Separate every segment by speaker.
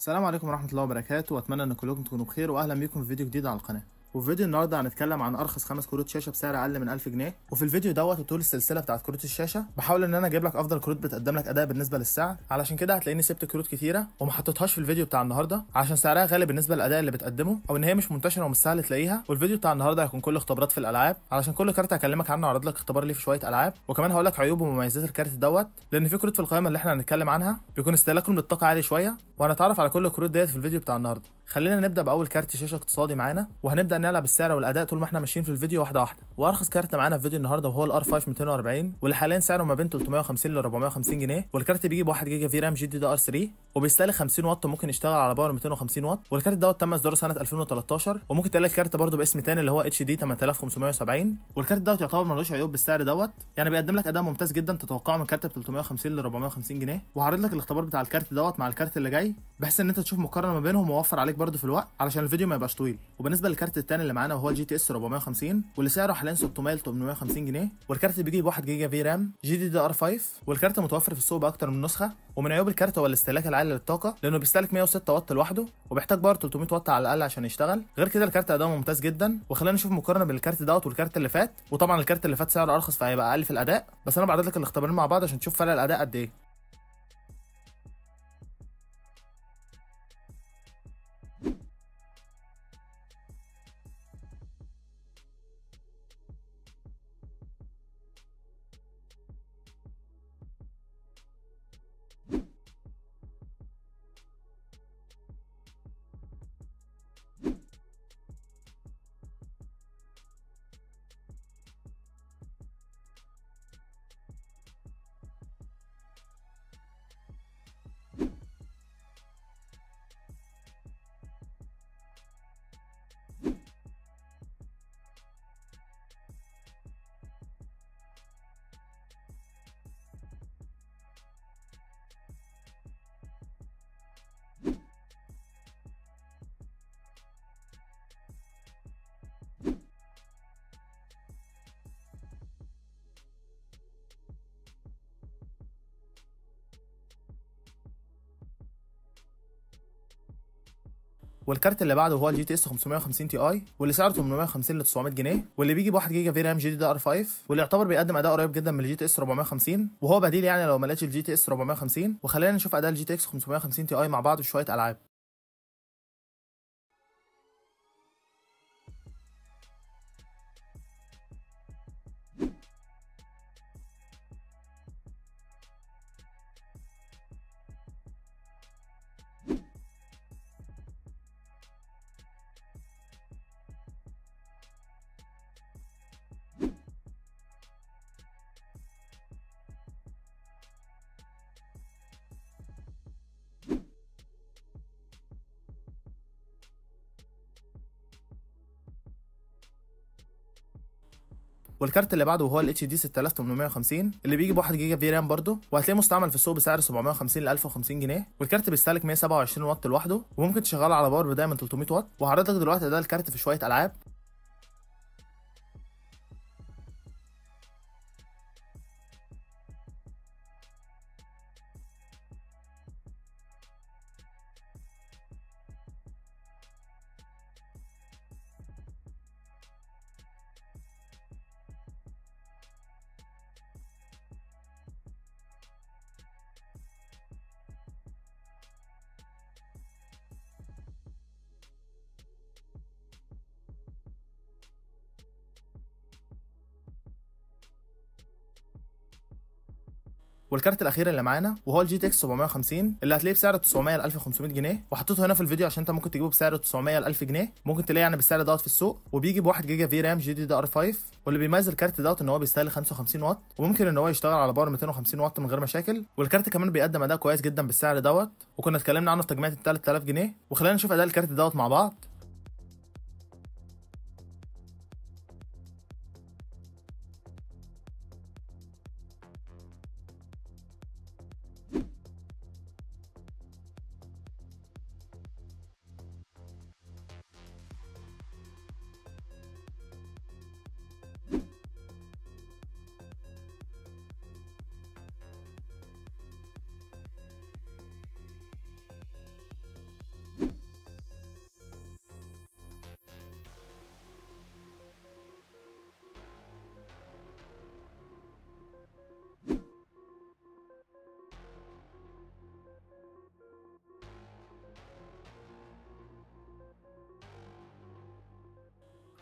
Speaker 1: السلام عليكم ورحمة الله وبركاته. واتمنى أن كلكم تكونوا بخير وأهلا بيكم في فيديو جديد على القناة. وفي فيديو النهارده هنتكلم عن أرخص خمس كروت شاشة بسعر أقل من 1000 جنيه. وفي الفيديو دوت وطول السلسلة بتاعت كروت الشاشة بحاول إن أنا أجيب لك أفضل كروت بتقدم لك أداء بالنسبة للسعر. علشان كده هتلاقيني سبت كروت كتيرة وما حطيتهاش في الفيديو بتاع النهارده عشان سعرها غالي بالنسبة للأداء اللي بتقدمه أو إن هي مش منتشرة ومش سهل تلاقيها. والفيديو بتاع النهارده هيكون كله اختبارات في الألعاب. علشان كل كارت هكلمك عنه اعرض لك اختبار ليه في شوية ألعاب. وكمان هقول لك عيوب ومميزات الكارت دوت لأن في كروت في القائمة اللي إحنا هنتكلم عنها بيكون استهلاكهم للطاقة عالي شوية. وهنتعرف على كل الكروت ديت في الفيديو بتاع النهارده. خلينا نبدأ بأول كارت شاشة اقتصادي معانا وهنبدأ نعلي السعر والأداء طول ما إحنا ماشيين في الفيديو واحدة واحدة. وأرخص كارت معانا في فيديو النهارده وهو ال R 5 240 واللي حاليا سعره ما بين 350 ل 450 جنيه. والكارت بيجي ب 1 جيجا في رام جي دي دي آر 3 وبيستهلك 50 واط وممكن يشتغل على power 250 واط. والكارت دوت تم إصداره سنة 2013 وممكن تلاقي الكارت برده باسم تاني اللي هو HD 8570 والكارت دوت يعتبر ملوش عيوب بالسعر دوت. يعني بيقدم لك أداء ممتاز جدا تتوقعه من كارت ب 350 ل 450 جنيه. وهعرض لك الاختبار بتاع الكارت دوت مع الكارت اللي جاي بحيث إن أنت تشوف مقارنة ما بينهم ووفر عليك برده في الوقت علشان الفيديو ما يبقاش طويل. وبالنسبة للكارت التاني اللي معانا وهو ال GTS 450 واللي سعره حاليا 600 ل 850 جنيه والكارت بيجي ب 1 جيجا في رام جي دي دي آر 5 والكارت متوفر في السوق بأكتر من نسخة ومن عيوب الكارت هو الاستهلاك العالي للطاقة لأنه بيستهلك 106 واط لوحده وبيحتاج power 300 واط على الأقل عشان يشتغل. غير كده الكارت أداؤه ممتاز جدا وخلينا نشوف مقارنة بين الكارت دوت والكارت اللي فات. وطبعا الكارت اللي فات سعره أرخص فهيبقى أقل في الأداء. بس أنا بعرض لك الاختبارين مع بعض عشان تشوف فرق الأداء قد إيه. والكارت اللي بعده هو ال GTX 550 Ti واللي سعره 850 ل 900 جنيه واللي بيجي ب 1 جيجا VRAM GDDR 5 واللي يعتبر بيقدم أداء قريب جدا من ال GTS 450 وهو بديل يعني لو ما لقيتش ال GTS 450 وخلينا نشوف أداء ال GTX 550 Ti مع بعض في شوية ألعاب. والكارت اللي بعده هو ال HD 6850 اللي بيجي ب 1 جيجا VRAM برده وهتلاقيه مستعمل في السوق بسعر 750 ل 1050 جنيه. والكارت بيستهلك 127 واط لوحده وممكن تشغله على power بداية من 300 واط وهعرض لك دلوقتي أداء الكارت في شوية ألعاب. والكارت الأخير اللي معانا وهو ال GTX 750 اللي هتلاقيه بسعر 900 ل 1500 جنيه. وحطيته هنا في الفيديو عشان انت ممكن تجيبه بسعر 900 ل 1000 جنيه. ممكن تلاقيه يعني بالسعر دوت في السوق. وبيجي ب 1 جيجا في رام جي دي دي آر 5 واللي بيميز الكارت دوت إن هو بيستهلك 55 واط. وممكن إن هو يشتغل على power 250 واط من غير مشاكل. والكارت كمان بيقدم أداء كويس جدا بالسعر دوت. وكنا اتكلمنا عنه في تجميع 3000 جنيه. وخلينا نشوف أداء الكارت دوت مع بعض.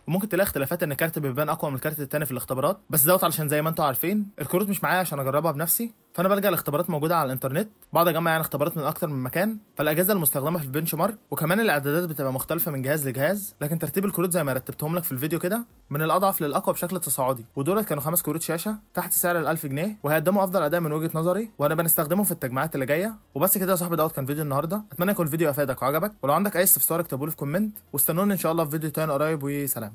Speaker 1: وممكن تلاقي اختلافات ان كارت بيبان اقوى من الكارت التاني في الاختبارات بس دوت علشان زي ما أنتم عارفين الكروت مش معايا عشان اجربها بنفسي. فأنا بلجأ لاختبارات موجودة على الإنترنت بقعد أجمع يعني اختبارات من أكتر من مكان فالأجهزة المستخدمة في ال benchmark وكمان الإعدادات بتبقى مختلفة من جهاز لجهاز لكن ترتيب الكروت زي ما رتبتهم لك في الفيديو كده من الأضعف للأقوى بشكل تصاعدي. ودولت كانوا خمس كروت شاشة تحت سعر ال 1000 جنيه وهيقدموا أفضل أداء من وجهة نظري وأنا بنستخدمهم في التجميعات اللي جاية. وبس كده يا صاحبي دوت كان فيديو النهارده. أتمنى يكون الفيديو أفادك وعجبك. ولو عندك أي استفسار اكتبه لي في comment واستنوني إن شاء الله في فيديو تاني قريب وسلام.